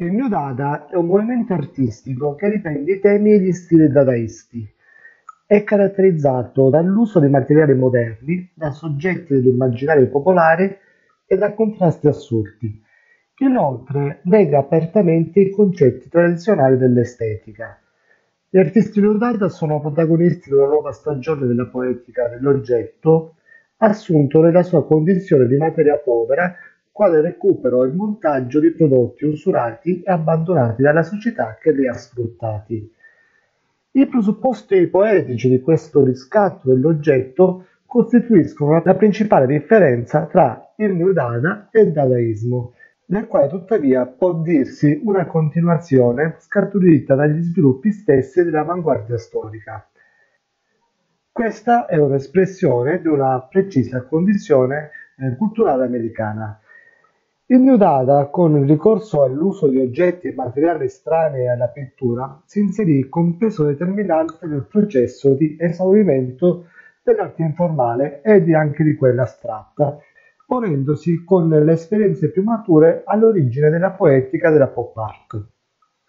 Il New Dada è un movimento artistico che riprende i temi e gli stili dadaisti. È caratterizzato dall'uso di materiali moderni, da soggetti dell'immaginario popolare e da contrasti assurdi. Inoltre nega apertamente i concetti tradizionali dell'estetica. Gli artisti New Dada sono protagonisti di una nuova stagione della poetica dell'oggetto, assunto nella sua condizione di materia povera quale recupero e montaggio di prodotti usurati e abbandonati dalla società che li ha sfruttati. I presupposti poetici di questo riscatto dell'oggetto costituiscono la principale differenza tra il Dada e il Dadaismo, nel quale tuttavia può dirsi una continuazione scaturita dagli sviluppi stessi dell'avanguardia storica. Questa è un'espressione di una precisa condizione eh, culturale americana, il New Dada, con il ricorso all'uso di oggetti e materiali estranei alla pittura, si inserì con peso determinante nel processo di esaurimento dell'arte informale ed anche di quella astratta, ponendosi con le esperienze più mature all'origine della poetica della pop art.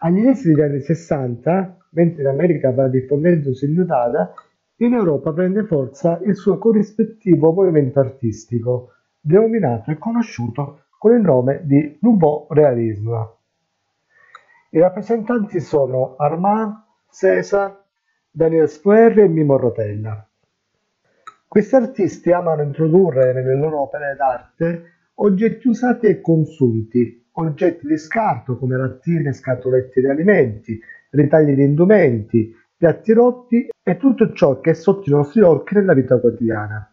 Agli inizi degli anni Sessanta, mentre in America va diffondendosi il New Dada, in Europa prende forza il suo corrispettivo movimento artistico, denominato e conosciuto con il nome di Nouveau Realisme. I rappresentanti sono Armand, César, Daniel Square e Mimo Rotella. Questi artisti amano introdurre nelle loro opere d'arte oggetti usati e consunti, oggetti di scarto come lattine scatolette di alimenti, ritagli di indumenti, piatti rotti e tutto ciò che è sotto i nostri occhi nella vita quotidiana.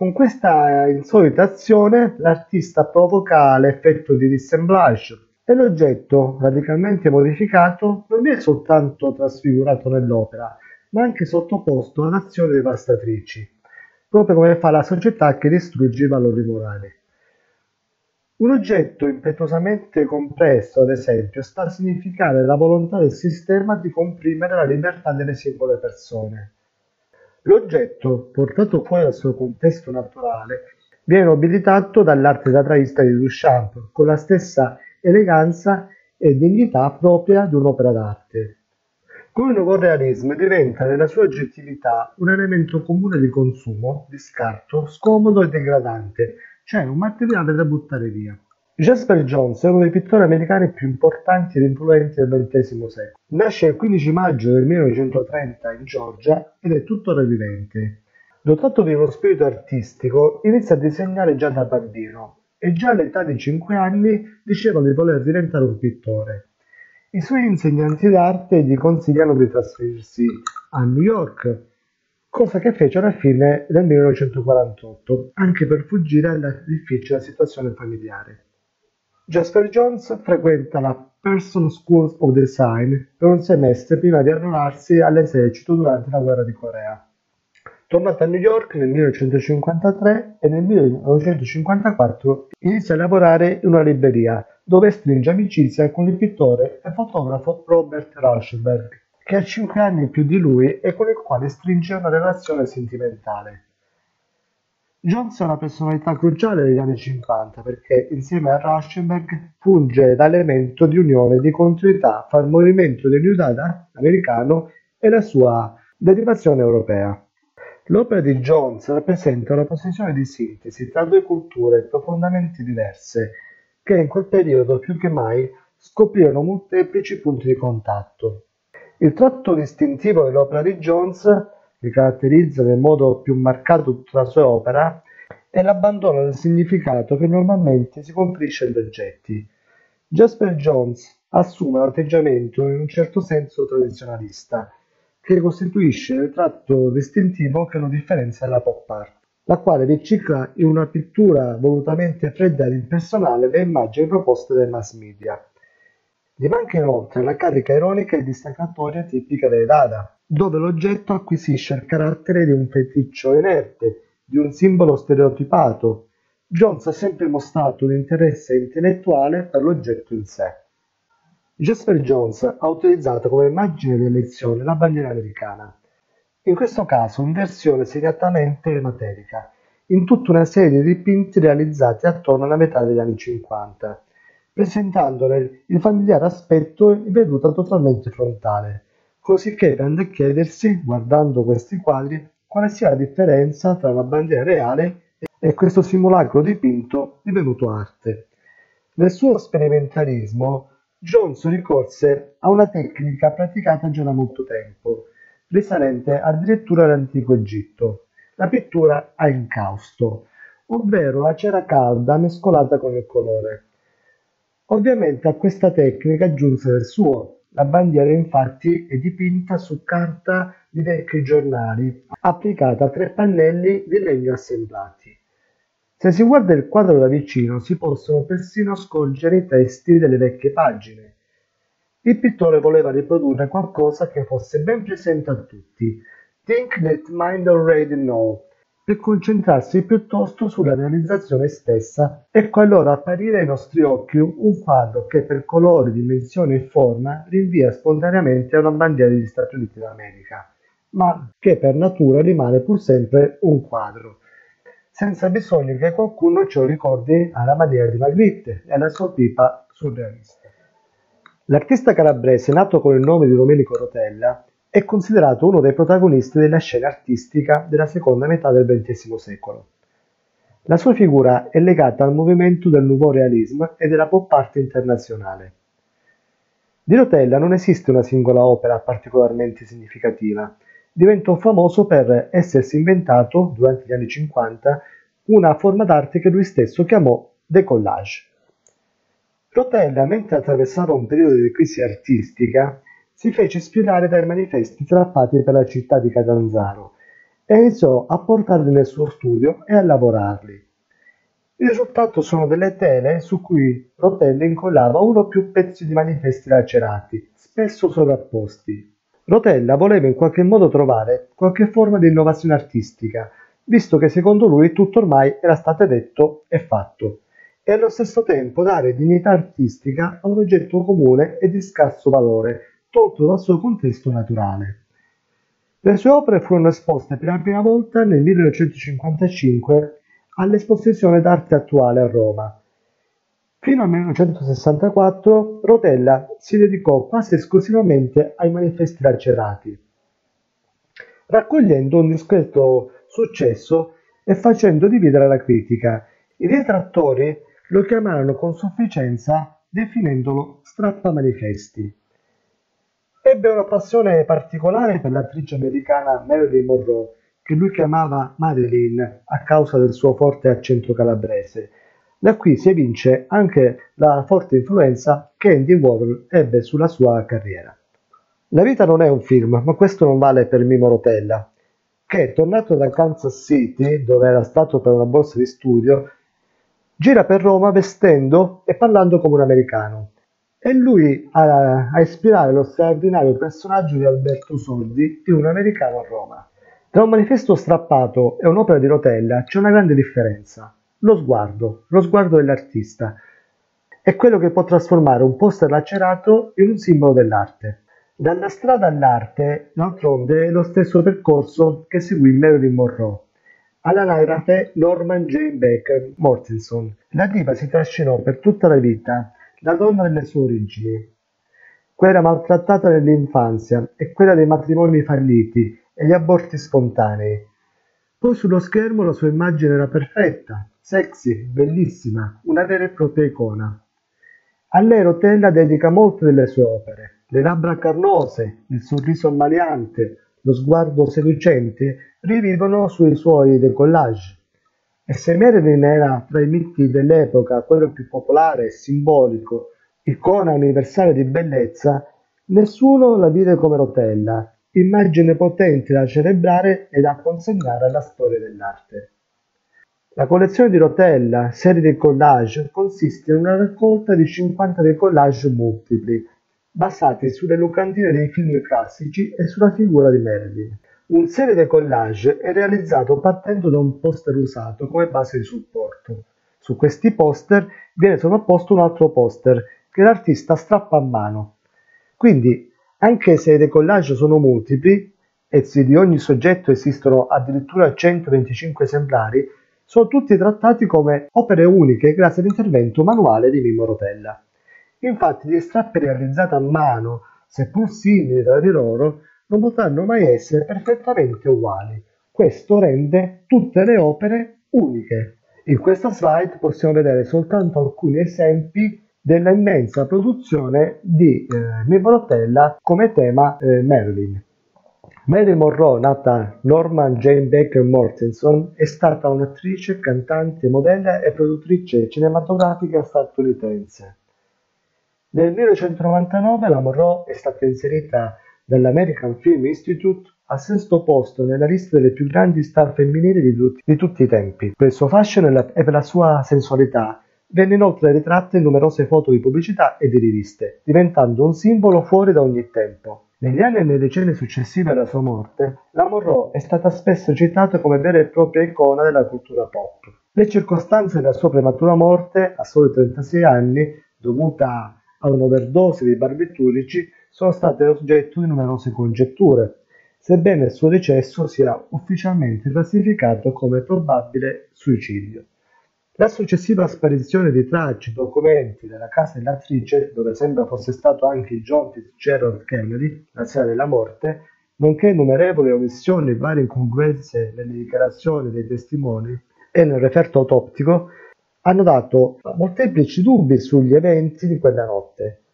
Con questa insolita azione l'artista provoca l'effetto di dissemblage e l'oggetto, radicalmente modificato, non viene soltanto trasfigurato nell'opera, ma anche sottoposto ad azioni devastatrici, proprio come fa la società che distrugge i valori morali. Un oggetto impetuosamente compresso, ad esempio, sta a significare la volontà del sistema di comprimere la libertà delle singole persone. L'oggetto, portato fuori dal suo contesto naturale, viene nobilitato dall'arte dadaista di Duchamp con la stessa eleganza e dignità propria di un'opera d'arte. Come il nuovo realismo diventa nella sua oggettività un elemento comune di consumo, di scarto, scomodo e degradante, cioè un materiale da buttare via. Jasper Jones è uno dei pittori americani più importanti ed influenti del XX secolo. Nasce il 15 maggio del 1930 in Georgia ed è tuttora vivente. Dotato di uno spirito artistico, inizia a disegnare già da bambino e già all'età di 5 anni diceva di voler diventare un pittore. I suoi insegnanti d'arte gli consigliano di trasferirsi a New York, cosa che fece alla fine del 1948, anche per fuggire alla difficile situazione familiare. Jasper Jones frequenta la Person School of Design per un semestre prima di arruolarsi all'esercito durante la guerra di Corea. Tornato a New York nel 1953 e nel 1954 inizia a lavorare in una libreria dove stringe amicizia con il pittore e fotografo Robert Rauschenberg, che ha 5 anni più di lui e con il quale stringe una relazione sentimentale. Jones è una personalità cruciale degli anni cinquanta perché, insieme a Rauschenberg, funge da elemento di unione e di continuità fra il movimento del New Dada americano e la sua derivazione europea. L'opera di Jones rappresenta una posizione di sintesi tra due culture profondamente diverse che in quel periodo più che mai scoprirono molteplici punti di contatto. Il tratto distintivo dell'opera di Jones che caratterizza nel modo più marcato tutta la sua opera è l'abbandono del significato che normalmente si conferisce agli oggetti. Jasper Jones assume un atteggiamento in un certo senso tradizionalista, che costituisce il tratto distintivo che lo differenzia dalla pop art, la quale ricicla in una pittura volutamente fredda ed impersonale le immagini proposte dai mass media. Gli manca inoltre la carica ironica e distaccatoria tipica dei Dada, dove l'oggetto acquisisce il carattere di un feticcio inerte, di un simbolo stereotipato. Jones ha sempre mostrato un interesse intellettuale per l'oggetto in sé. Jasper Jones ha utilizzato come immagine di elezione la bandiera americana, in questo caso in versione segnatamente materica, in tutta una serie di dipinti realizzati attorno alla metà degli anni 50. presentandone il familiare aspetto in veduta totalmente frontale, così che venne a chiedersi, guardando questi quadri, quale sia la differenza tra una bandiera reale e questo simulacro dipinto divenuto arte. Nel suo sperimentalismo, Jones ricorse a una tecnica praticata già da molto tempo, risalente addirittura all'antico Egitto, la pittura a incausto, ovvero la cera calda mescolata con il colore. Ovviamente a questa tecnica aggiunse del suo. La bandiera infatti è dipinta su carta di vecchi giornali, applicata a tre pannelli di legno assemblati. Se si guarda il quadro da vicino si possono persino scorgere i testi delle vecchie pagine. Il pittore voleva riprodurre qualcosa che fosse ben presente a tutti. Think that mind already know, per concentrarsi piuttosto sulla realizzazione stessa, ecco allora apparire ai nostri occhi un quadro che per colore, dimensione e forma rinvia spontaneamente a una bandiera degli Stati Uniti d'America, ma che per natura rimane pur sempre un quadro, senza bisogno che qualcuno lo ricordi alla maniera di Magritte e alla sua pipa surrealista. L'artista calabrese, nato con il nome di Domenico Rotella, è considerato uno dei protagonisti della scena artistica della seconda metà del XX secolo. La sua figura è legata al movimento del Nouveau Realisme e della pop art internazionale. Di Rotella non esiste una singola opera particolarmente significativa. Diventò famoso per essersi inventato, durante gli anni 50, una forma d'arte che lui stesso chiamò decollage. Rotella, mentre attraversava un periodo di crisi artistica, si fece ispirare dai manifesti strappati per la città di Catanzaro e iniziò a portarli nel suo studio e a lavorarli. Il risultato sono delle tele su cui Rotella incollava uno o più pezzi di manifesti lacerati, spesso sovrapposti. Rotella voleva in qualche modo trovare qualche forma di innovazione artistica, visto che secondo lui tutto ormai era stato detto e fatto, e allo stesso tempo dare dignità artistica a un oggetto comune e di scarso valore, tolto dal suo contesto naturale. Le sue opere furono esposte per la prima volta nel 1955 all'Esposizione d'arte attuale a Roma. Fino al 1964 Rotella si dedicò quasi esclusivamente ai manifesti lacerati, raccogliendo un discreto successo e facendo dividere la critica. I detrattori lo chiamarono con sufficienza definendolo strappamanifesti. Ebbe una passione particolare per l'attrice americana Marilyn Monroe, che lui chiamava Marilyn a causa del suo forte accento calabrese. Da qui si evince anche la forte influenza che Andy Warhol ebbe sulla sua carriera. La vita non è un film, ma questo non vale per Mimo Rotella, che, tornato da Kansas City, dove era stato per una borsa di studio, gira per Roma vestendo e parlando come un americano è lui a, a ispirare lo straordinario personaggio di Alberto Sordi in Un americano a Roma. Tra un manifesto strappato e un'opera di Rotella c'è una grande differenza. Lo sguardo, lo sguardo dell'artista. È quello che può trasformare un poster lacerato in un simbolo dell'arte. Dalla strada all'arte, d'altronde, è lo stesso percorso che seguì Marilyn Monroe. All'anagrafe Norman J. Baker Mortenson. La diva si trascinò per tutta la vita la donna delle sue origini, quella maltrattata nell'infanzia e quella dei matrimoni falliti e gli aborti spontanei. Poi sullo schermo la sua immagine era perfetta, sexy, bellissima, una vera e propria icona. A lei Rotella dedica molte delle sue opere. Le labbra carnose, il sorriso ammaliante, lo sguardo seducente rivivono sui suoi decollage. E se Marilyn era tra i miti dell'epoca quello più popolare e simbolico, icona universale di bellezza, nessuno la vide come Rotella, immagine potente da celebrare e da consegnare alla storia dell'arte. La collezione di Rotella, serie di collage, consiste in una raccolta di 50 decollage multipli, basati sulle locandine dei film classici e sulla figura di Marilyn. Un serie di collage è realizzato partendo da un poster usato come base di supporto. Su questi poster viene sovrapposto un altro poster che l'artista strappa a mano. Quindi, anche se i decollage sono multipli, e se di ogni soggetto esistono addirittura 125 esemplari, sono tutti trattati come opere uniche grazie all'intervento manuale di Mimmo Rotella. Infatti gli strappi realizzati a mano, seppur simili tra di loro, non potranno mai essere perfettamente uguali. Questo rende tutte le opere uniche. In questa slide possiamo vedere soltanto alcuni esempi della immensa produzione di eh, Mimmo Rotella come tema eh, Marilyn. Mary Monroe, nata Norman Jane Baker Mortenson, è stata un'attrice, cantante, modella e produttrice cinematografica statunitense. Nel 1999 la Monroe è stata inserita dall'American Film Institute al sesto posto nella lista delle più grandi star femminili di tutti, di tutti i tempi. Per il suo fashion e per la sua sensualità venne inoltre ritratta in numerose foto di pubblicità e di riviste, diventando un simbolo fuori da ogni tempo. Negli anni e nei decenni successivi alla sua morte, la Monroe è stata spesso citata come vera e propria icona della cultura pop. Le circostanze della sua prematura morte, a soli 36 anni, dovuta a un'overdose di barbiturici, sono state oggetto di numerose congetture, sebbene il suo decesso sia ufficialmente classificato come probabile suicidio. La successiva sparizione di tracce e documenti della casa dell'attrice, dove sembra fosse stato anche John Fitzgerald Kennedy la sera della morte, nonché innumerevoli omissioni e varie incongruenze nelle dichiarazioni dei testimoni e nel referto autoptico, hanno dato molteplici dubbi sugli eventi di quella notte.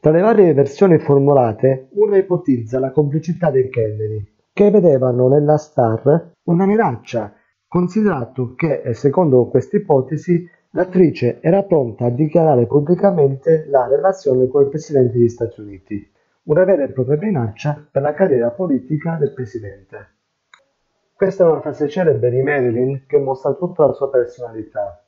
Tra le varie versioni formulate, una ipotizza la complicità dei Kennedy, che vedevano nella star una minaccia considerato che, secondo questa ipotesi, l'attrice era pronta a dichiarare pubblicamente la relazione con il Presidente degli Stati Uniti, una vera e propria minaccia per la carriera politica del Presidente. Questa è una frase celebre di Marilyn che mostra tutta la sua personalità.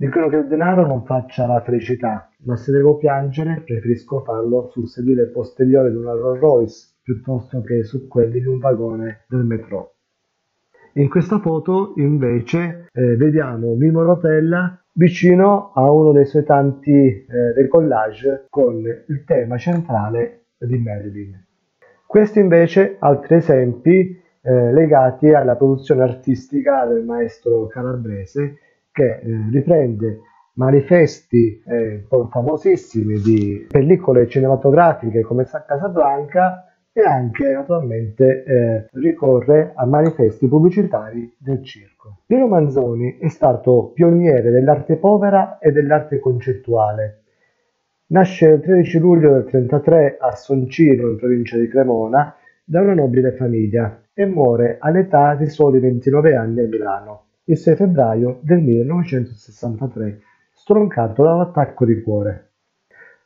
Dicono che il denaro non faccia la felicità, ma se devo piangere preferisco farlo sul sedile posteriore di una Rolls Royce piuttosto che su quelli di un vagone del metro. In questa foto invece eh, vediamo Mimo Rotella vicino a uno dei suoi tanti eh, decollage con il tema centrale di Marilyn. Questi invece altri esempi eh, legati alla produzione artistica del maestro calabrese che eh, riprende manifesti eh, famosissimi di pellicole cinematografiche come Casablanca e anche naturalmente eh, ricorre a manifesti pubblicitari del circo. Piero Manzoni è stato pioniere dell'arte povera e dell'arte concettuale. Nasce il 13 luglio del 1933 a Soncino, in provincia di Cremona, da una nobile famiglia e muore all'età di soli 29 anni a Milano, il 6 febbraio del 1963, stroncato da un attacco di cuore.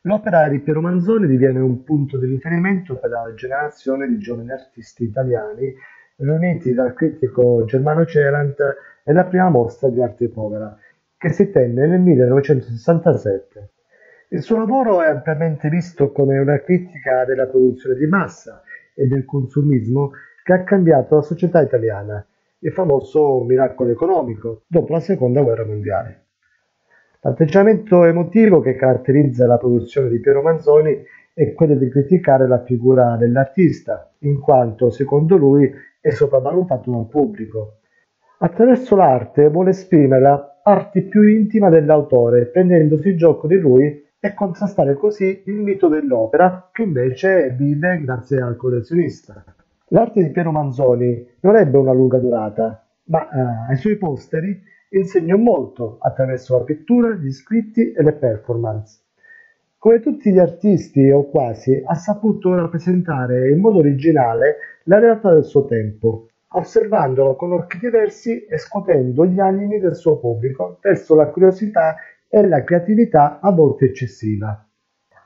L'opera di Piero Manzoni diviene un punto di riferimento per la generazione di giovani artisti italiani riuniti dal critico Germano Celant nella prima mostra di arte povera, che si tenne nel 1967. Il suo lavoro è ampiamente visto come una critica della produzione di massa e del consumismo che ha cambiato la società italiana, il famoso miracolo economico dopo la seconda guerra mondiale. L'atteggiamento emotivo che caratterizza la produzione di Piero Manzoni è quello di criticare la figura dell'artista, in quanto, secondo lui, è sopravvalutato dal pubblico. Attraverso l'arte vuole esprimere la parte più intima dell'autore, prendendosi gioco di lui e contrastare così il mito dell'opera, che invece vive grazie al collezionista. L'arte di Piero Manzoni non ebbe una lunga durata, ma eh, ai suoi posteri insegnò molto attraverso la pittura, gli scritti e le performance. Come tutti gli artisti, o quasi, ha saputo rappresentare in modo originale la realtà del suo tempo, osservandola con occhi diversi e scuotendo gli animi del suo pubblico verso la curiosità e la creatività a volte eccessiva.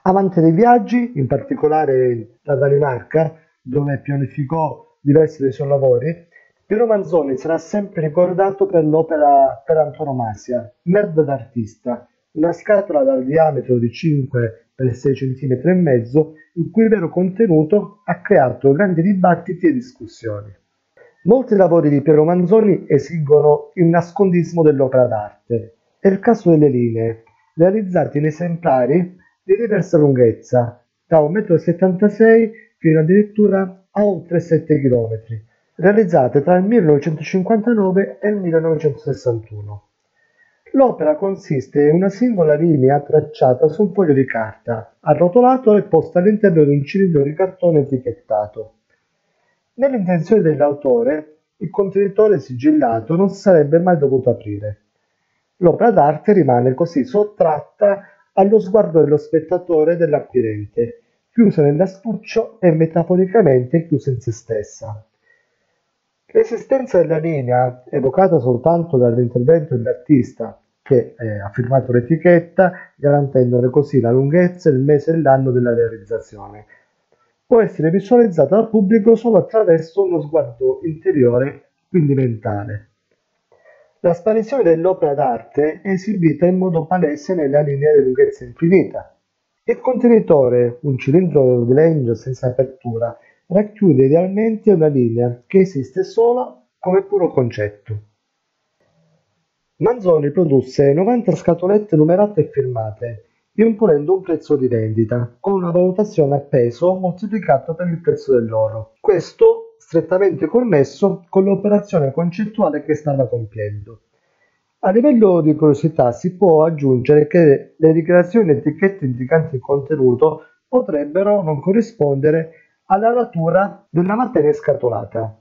Amante dei viaggi, in particolare la Danimarca, dove pianificò diversi dei suoi lavori, Piero Manzoni sarà sempre ricordato per l'opera per antonomasia, Merda d'artista, una scatola dal diametro di 5 x 6 cm e mezzo, il cui vero contenuto ha creato grandi dibattiti e discussioni. Molti lavori di Piero Manzoni esigono il nascondismo dell'opera d'arte. È il caso delle linee, realizzate in esemplari di diversa lunghezza, da 1,76 m fino addirittura a oltre 7 km, realizzate tra il 1959 e il 1961. L'opera consiste in una singola linea tracciata su un foglio di carta, arrotolato e posta all'interno di un cilindro di cartone etichettato. Nell'intenzione dell'autore, il contenitore sigillato non sarebbe mai dovuto aprire. L'opera d'arte rimane così sottratta allo sguardo dello spettatore dell'acquirente, chiusa nell'astuccio e metaforicamente chiusa in se stessa. L'esistenza della linea, evocata soltanto dall'intervento dell'artista, che eh, ha firmato l'etichetta, garantendone così la lunghezza, il mese e l'anno della realizzazione, può essere visualizzata dal pubblico solo attraverso uno sguardo interiore, quindi mentale. La sparizione dell'opera d'arte è esibita in modo palese nella linea di lunghezza infinita. Il contenitore, un cilindro di legno senza apertura, racchiude idealmente una linea che esiste sola come puro concetto. Manzoni produsse 90 scatolette numerate e firmate, imponendo un prezzo di vendita, con una valutazione a peso moltiplicato per il prezzo dell'oro. Questo strettamente connesso con l'operazione concettuale che stava compiendo. A livello di curiosità si può aggiungere che le dichiarazioni e etichette indicanti il contenuto potrebbero non corrispondere alla natura della materia scatolata.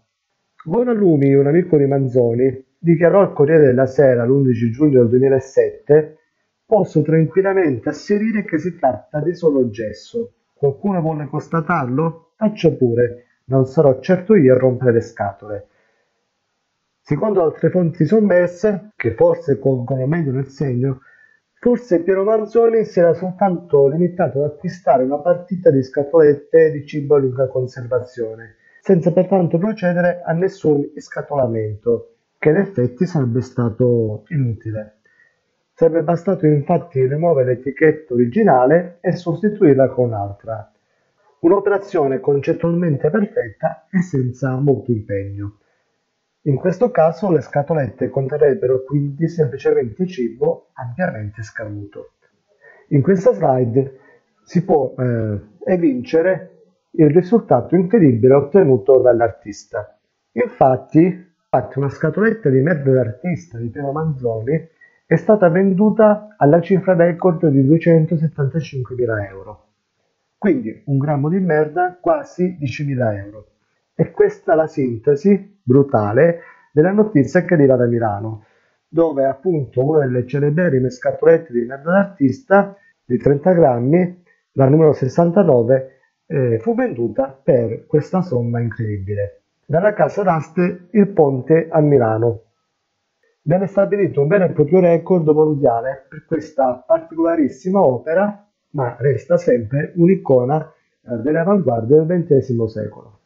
Buonalumi, un amico di Manzoni, dichiarò al Corriere della Sera l'11 giugno del 2007 Posso tranquillamente asserire che si tratta di solo gesso. Qualcuno vuole constatarlo? Faccia pure, non sarò certo io a rompere le scatole. Secondo altre fonti sommerse, che forse colgono meglio nel segno, Forse Piero Manzoni si era soltanto limitato ad acquistare una partita di scatolette di cibo a lunga conservazione, senza pertanto procedere a nessun scatolamento, che in effetti sarebbe stato inutile. Sarebbe bastato infatti rimuovere l'etichetta originale e sostituirla con un'altra. Un'operazione concettualmente perfetta e senza molto impegno. In questo caso le scatolette conterrebbero quindi semplicemente cibo ampiamente scaduto. In questa slide si può eh, evincere il risultato incredibile ottenuto dall'artista. Infatti, infatti, una scatoletta di merda d'artista di Piero Manzoni è stata venduta alla cifra record di 275.000 euro. Quindi un grammo di merda quasi 10.000 euro. E questa è la sintesi brutale della notizia che arriva da Milano, dove appunto una delle celeberrime scatolette di merda d'artista di 30 grammi, la numero 69, eh, fu venduta per questa somma incredibile. Dalla casa d'aste Il Ponte a Milano. Viene stabilito un vero e proprio record mondiale per questa particolarissima opera, ma resta sempre un'icona eh, delle avanguardie del XX secolo.